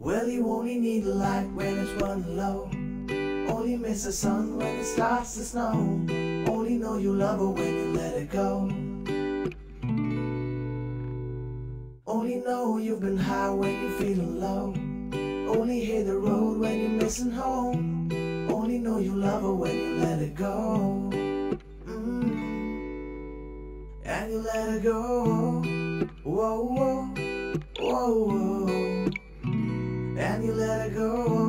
Well, you only need a light when it's running low. Only miss the sun when it starts to snow. Only know you love her when you let it go. Only know you've been high when you're feeling low. Only hit the road when you're missing home. Only know you love her when you let it go. Mm. And you let it go. Whoa, whoa, whoa and you let her go.